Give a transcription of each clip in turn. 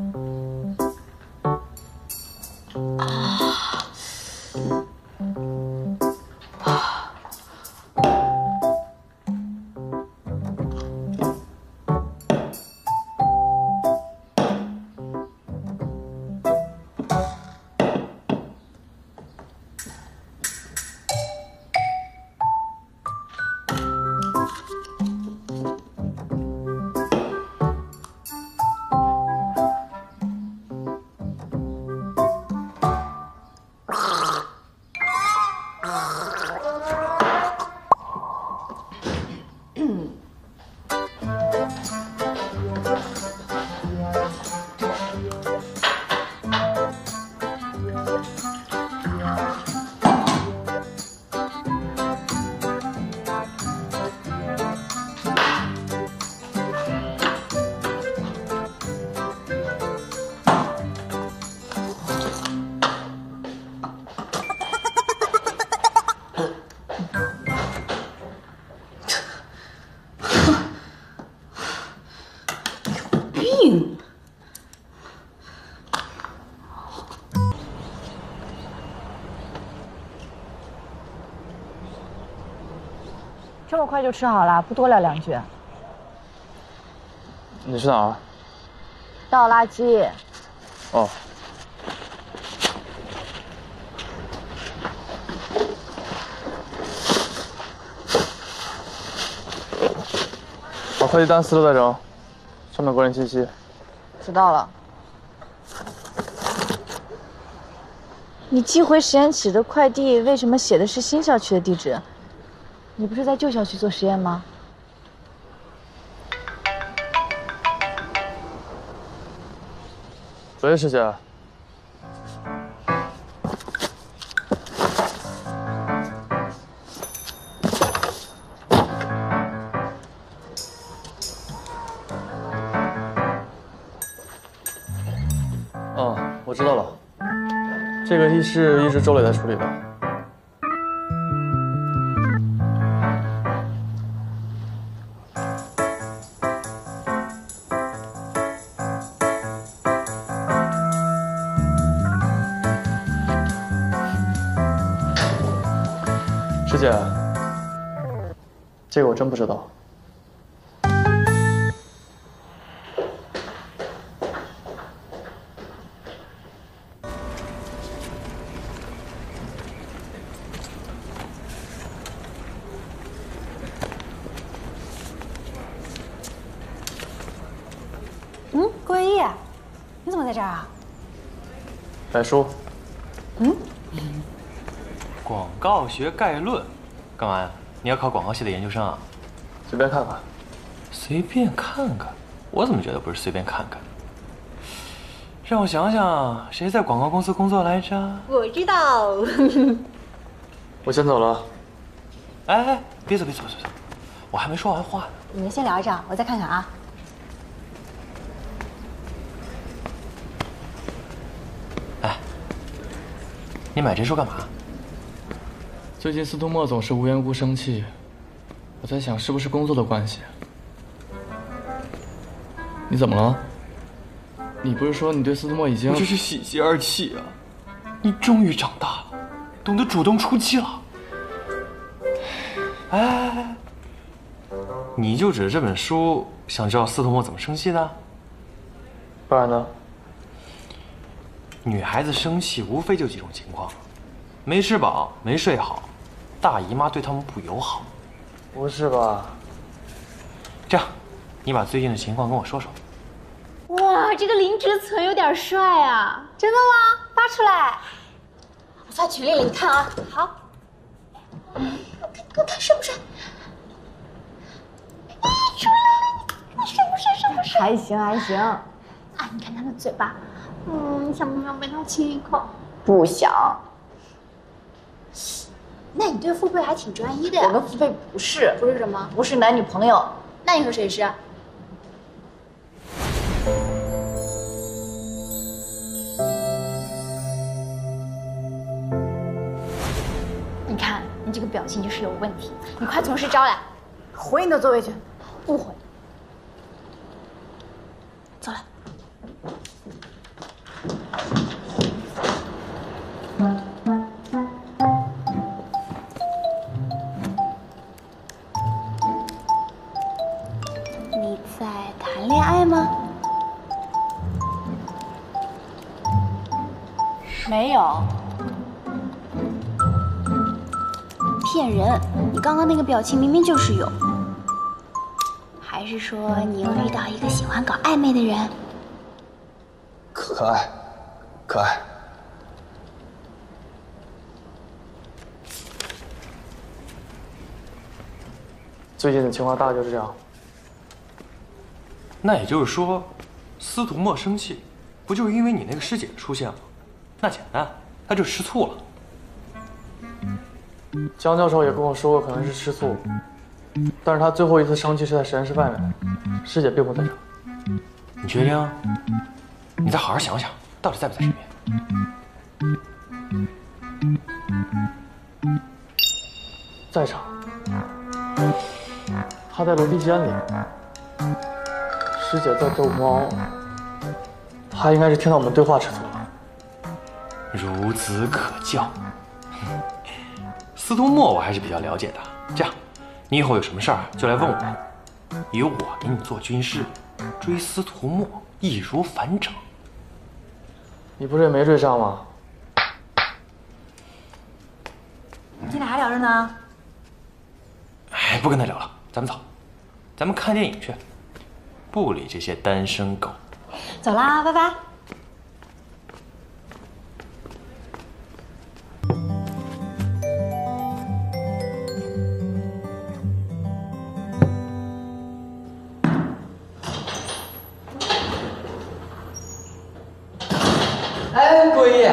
people. 有病！这么快就吃好了，不多聊两句？你去哪？倒垃圾。哦。把快递单撕了再扔，上面个人信息。知道了。你寄回实验室的快递为什么写的是新校区的地址？你不是在旧校区做实验吗？喂，师姐。哦，我知道了，这个一是一直周磊在处理的。师姐，这个我真不知道。你怎么在这儿啊？买书。嗯。广告学概论，干嘛呀？你要考广告系的研究生啊？随便看看。随便看看？我怎么觉得不是随便看看？让我想想，谁在广告公司工作来着？我知道。我先走了。哎哎，别走别走别走，我还没说完话呢。你们先聊着，我再看看啊。你买这书干嘛？最近司徒墨总是无缘无故生气，我在想是不是工作的关系。你怎么了？你不是说你对司徒墨已经……我这是喜极而泣啊！你终于长大了，懂得主动出击了。哎，你就指着这本书想知道司徒墨怎么生气的？不然呢？女孩子生气无非就几种情况：没吃饱，没睡好。大姨妈对他们不友好，不是吧？这样，你把最近的情况跟我说说。哇，这个林志存有点帅啊！真的吗？发出来，我发群里了，你看啊。好。我看，我看帅不帅？哎，出来了！你看帅不帅？帅不帅？还行还行。啊，你看他的嘴巴，嗯，想不想被他亲一口？不想。那你对付贝还挺专一的呀。我跟付贝不是，不是什么？不是男女朋友。那你和谁是？你看，你这个表情就是有问题。你快从实招来，回你的座位去。没有。骗人！你刚刚那个表情明明就是有。还是说你又遇到一个喜欢搞暧昧的人？可爱，可爱。最近的情况大概就是这样。那也就是说，司徒墨生气，不就是因为你那个师姐出现了？那简单，他就吃醋了。江教授也跟我说过，可能是吃醋，但是他最后一次生气是在实验室外面，师姐并不在场。你确定？你再好好想想，到底在不在身边？在场。他在楼梯间里。师姐在逗猫，他应该是听到我们对话吃醋了。孺子可教。司徒墨我还是比较了解的。这样，你以后有什么事儿就来问我，由我给你做军师，追司徒墨易如反掌。你不是也没追上吗？你俩还聊着呢。哎，不跟他聊了，咱们走，咱们看电影去，不理这些单身狗。走啦，拜拜。哎，郭一，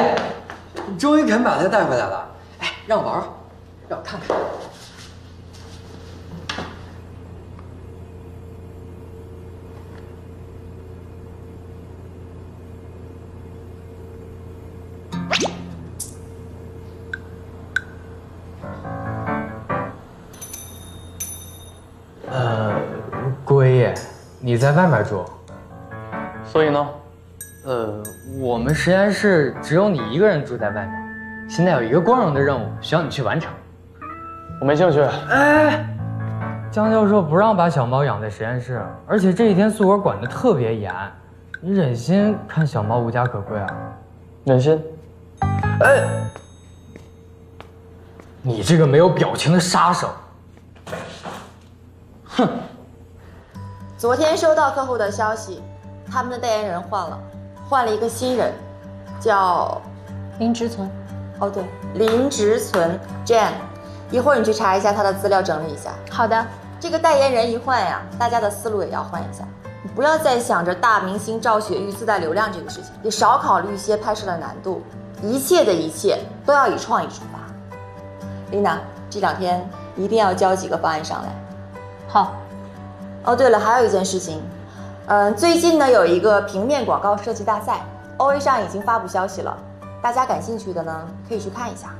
你终于肯把他带回来了。哎，让我玩玩，让我看看。呃，郭爷，你在外面住？所以呢？呃，我们实验室只有你一个人住在外面，现在有一个光荣的任务需要你去完成。我没兴趣。哎，江教授不让把小猫养在实验室，而且这几天宿管管得特别严，你忍心看小猫无家可归啊？忍心。哎，你这个没有表情的杀手！哼！昨天收到客户的消息，他们的代言人换了。换了一个新人，叫林植存。哦，对，林植存 Jane。一会儿你去查一下他的资料，整理一下。好的。这个代言人一换呀，大家的思路也要换一下。你不要再想着大明星赵雪玉自带流量这个事情，也少考虑一些拍摄的难度。一切的一切都要以创意出发。丽娜，这两天一定要交几个方案上来。好。哦，对了，还有一件事情。嗯，最近呢有一个平面广告设计大赛，OA 上已经发布消息了，大家感兴趣的呢可以去看一下。